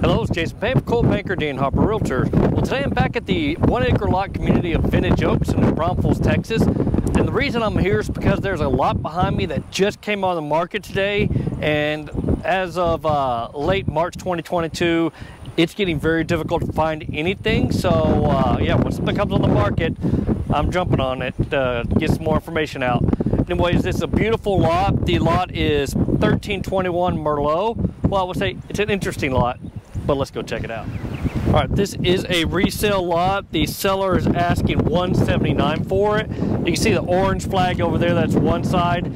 Hello, it's Jason Payne, Coldwell Banker, D'Ann Harper Realtor. Well, today I'm back at the one acre lot community of Vintage Oaks in New Braunfels, Texas. And the reason I'm here is because there's a lot behind me that just came on the market today. And as of uh, late March 2022, it's getting very difficult to find anything. So uh, yeah, when something comes on the market, I'm jumping on it to get some more information out. Anyways, this is a beautiful lot. The lot is 1321 Merlot. Well, I would say it's an interesting lot but let's go check it out. All right, this is a resale lot. The seller is asking 179 for it. You can see the orange flag over there, that's one side.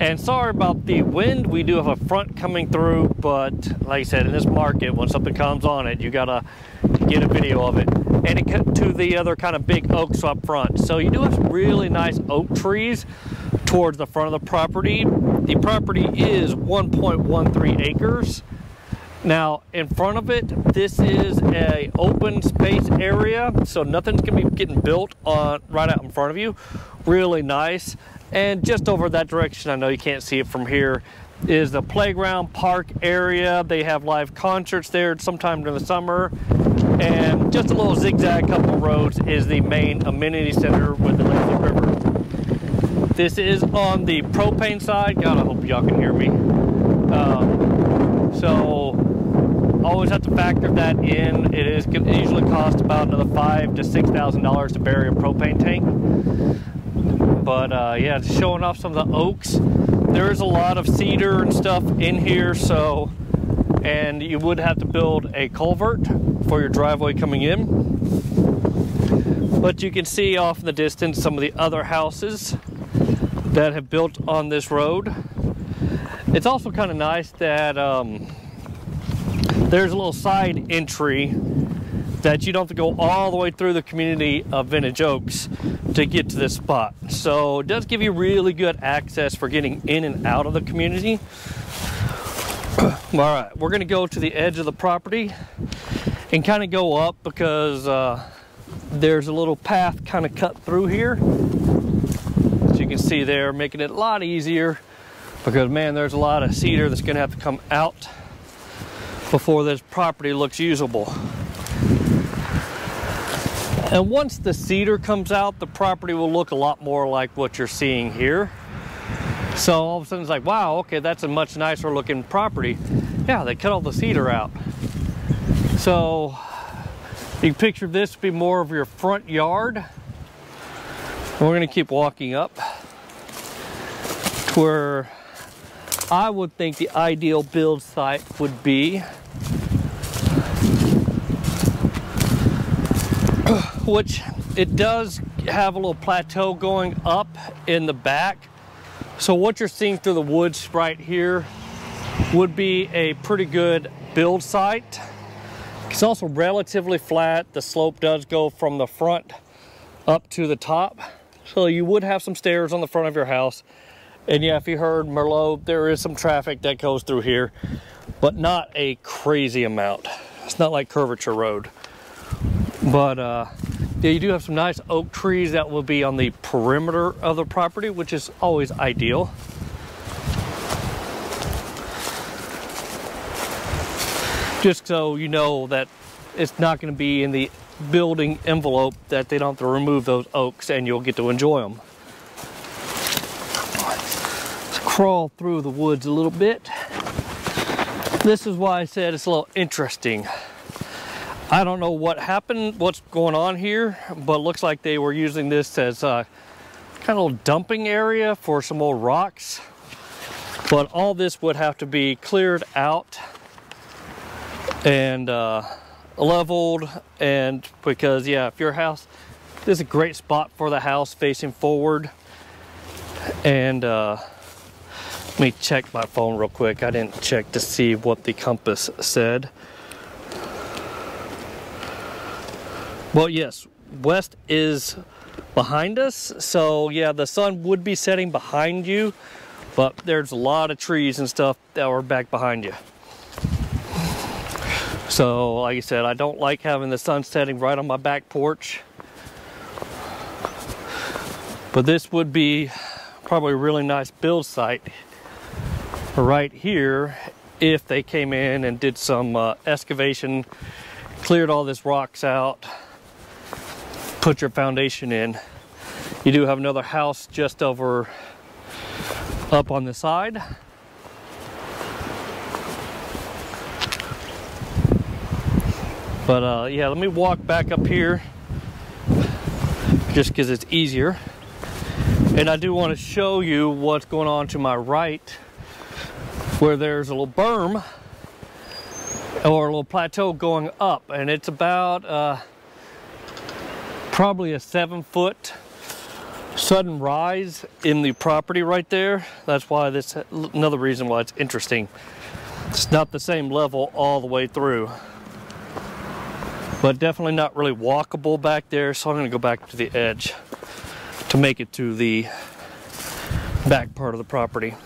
And sorry about the wind, we do have a front coming through, but like I said, in this market, when something comes on it, you gotta get a video of it. And it cut to the other kind of big oaks up front. So you do have some really nice oak trees towards the front of the property. The property is 1.13 acres. Now, in front of it, this is a open space area, so nothing's gonna be getting built on right out in front of you. Really nice. And just over that direction, I know you can't see it from here, is the playground park area. They have live concerts there sometime during the summer. And just a little zigzag couple roads is the main amenity center with the Lazy River. This is on the propane side. God, I hope y'all can hear me. Um, so always have to factor that in. It is it usually costs about another five to six thousand dollars to bury a propane tank. But uh, yeah, showing off some of the oaks. There is a lot of cedar and stuff in here, so and you would have to build a culvert for your driveway coming in. But you can see off in the distance some of the other houses that have built on this road. It's also kind of nice that um, there's a little side entry that you don't have to go all the way through the community of Vintage Oaks to get to this spot. So it does give you really good access for getting in and out of the community. all right, we're gonna go to the edge of the property and kind of go up because uh, there's a little path kind of cut through here. As you can see there, making it a lot easier because man, there's a lot of cedar that's gonna have to come out before this property looks usable. And once the cedar comes out, the property will look a lot more like what you're seeing here. So all of a sudden it's like, wow, okay, that's a much nicer looking property. Yeah, they cut all the cedar out. So you picture this to be more of your front yard. we're gonna keep walking up to where I would think the ideal build site would be. which it does have a little plateau going up in the back. So what you're seeing through the woods right here would be a pretty good build site. It's also relatively flat. The slope does go from the front up to the top. So you would have some stairs on the front of your house. And yeah, if you heard Merlot, there is some traffic that goes through here, but not a crazy amount. It's not like Curvature Road. But uh, yeah, you do have some nice oak trees that will be on the perimeter of the property, which is always ideal. Just so you know that it's not going to be in the building envelope that they don't have to remove those oaks and you'll get to enjoy them. Let's crawl through the woods a little bit. This is why I said it's a little interesting. I don't know what happened, what's going on here, but looks like they were using this as a kind of little dumping area for some old rocks. But all this would have to be cleared out and uh, leveled and because yeah, if your house, this is a great spot for the house facing forward. And uh, let me check my phone real quick. I didn't check to see what the compass said. Well, yes, west is behind us. So yeah, the sun would be setting behind you, but there's a lot of trees and stuff that are back behind you. So like I said, I don't like having the sun setting right on my back porch. But this would be probably a really nice build site right here if they came in and did some uh, excavation, cleared all this rocks out, put your foundation in. You do have another house just over up on the side. But uh, yeah, let me walk back up here just because it's easier. And I do want to show you what's going on to my right where there's a little berm or a little plateau going up and it's about uh, probably a seven foot sudden rise in the property right there. That's why this, another reason why it's interesting. It's not the same level all the way through but definitely not really walkable back there so I'm going to go back to the edge to make it to the back part of the property.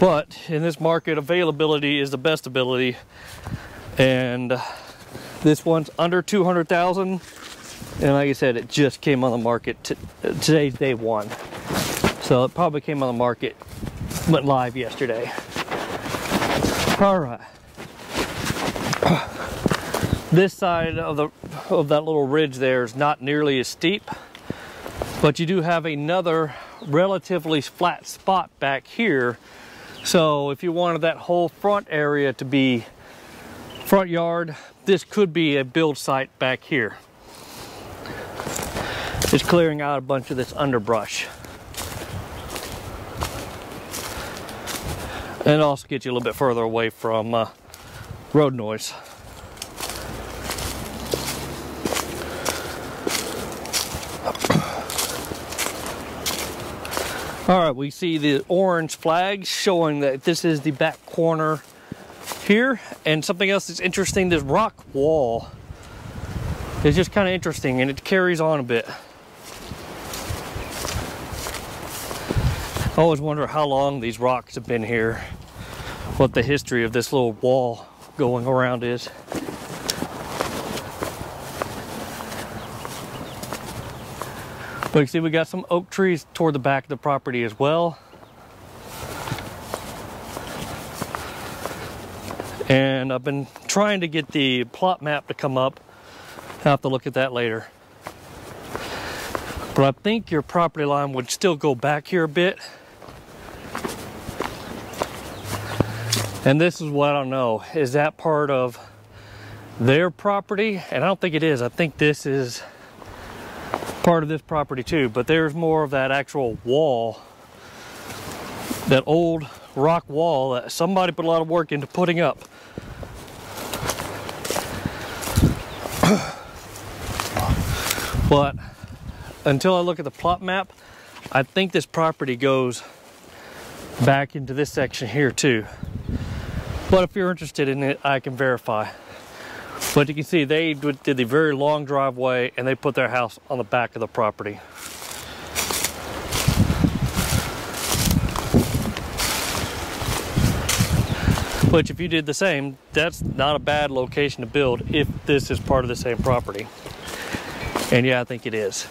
But in this market, availability is the best ability. And this one's under 200,000. And like I said, it just came on the market. Today's day one. So it probably came on the market went live yesterday. All right. This side of the of that little ridge there is not nearly as steep, but you do have another relatively flat spot back here. So if you wanted that whole front area to be front yard, this could be a build site back here. It's clearing out a bunch of this underbrush. and also get you a little bit further away from uh, road noise. All right, we see the orange flags showing that this is the back corner here. And something else that's interesting, this rock wall is just kind of interesting and it carries on a bit. I always wonder how long these rocks have been here, what the history of this little wall going around is. But you can see we got some oak trees toward the back of the property as well. And I've been trying to get the plot map to come up. I'll have to look at that later. But I think your property line would still go back here a bit. And this is what I don't know. Is that part of their property? And I don't think it is. I think this is part of this property too. But there's more of that actual wall, that old rock wall that somebody put a lot of work into putting up. but until I look at the plot map, I think this property goes back into this section here too. But if you're interested in it, I can verify. But you can see they did the very long driveway and they put their house on the back of the property. Which if you did the same, that's not a bad location to build if this is part of the same property. And yeah, I think it is.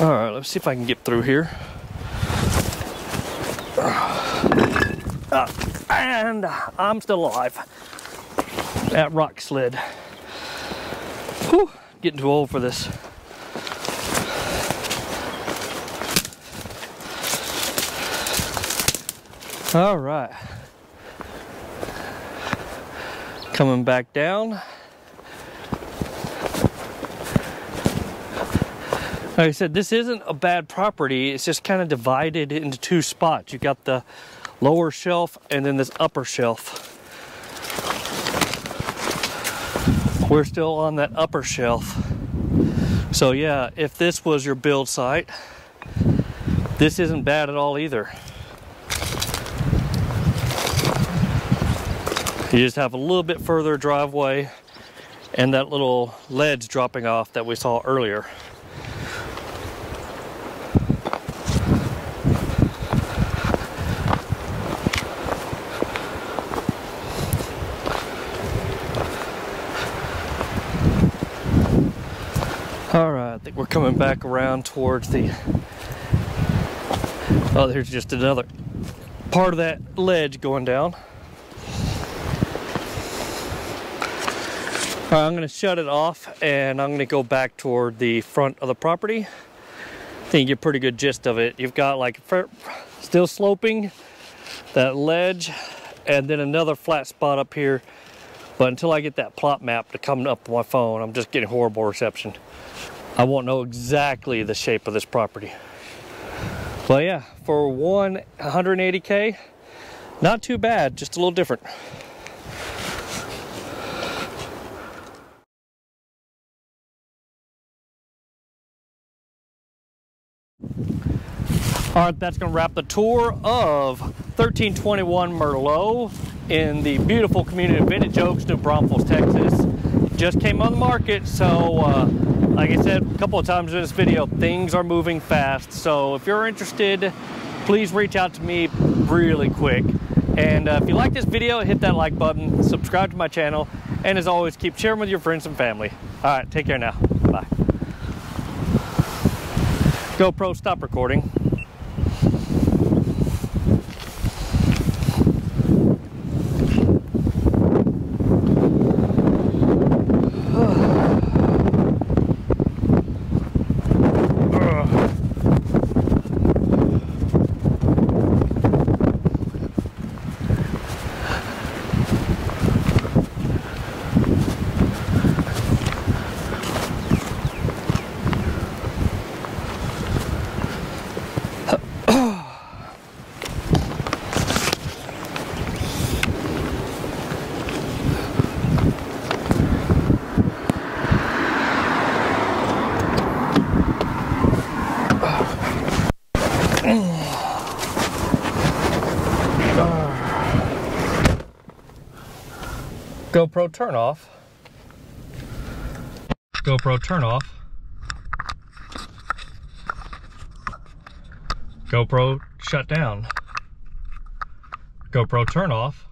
All right, let's see if I can get through here. Uh, and I'm still alive. That rock slid. Whew, getting too old for this. All right. Coming back down. Like I said, this isn't a bad property. It's just kind of divided into two spots. You got the lower shelf and then this upper shelf. We're still on that upper shelf. So yeah, if this was your build site, this isn't bad at all either. You just have a little bit further driveway and that little ledge dropping off that we saw earlier. think we're coming back around towards the, oh, there's just another part of that ledge going down. I'm gonna shut it off and I'm gonna go back toward the front of the property. I think you get pretty good gist of it. You've got like still sloping, that ledge, and then another flat spot up here. But until I get that plot map to come up on my phone, I'm just getting horrible reception. I won't know exactly the shape of this property. But yeah, for one 180K, not too bad, just a little different. All right, that's gonna wrap the tour of 1321 Merlot in the beautiful community of Vintage Oaks, New Braunfels, Texas. Just came on the market, so uh, like I said a couple of times in this video, things are moving fast. So if you're interested, please reach out to me really quick. And uh, if you like this video, hit that like button, subscribe to my channel, and as always, keep sharing with your friends and family. All right, take care now. Bye. GoPro, stop recording. GoPro turn off. GoPro turn off. GoPro shut down. GoPro turn off.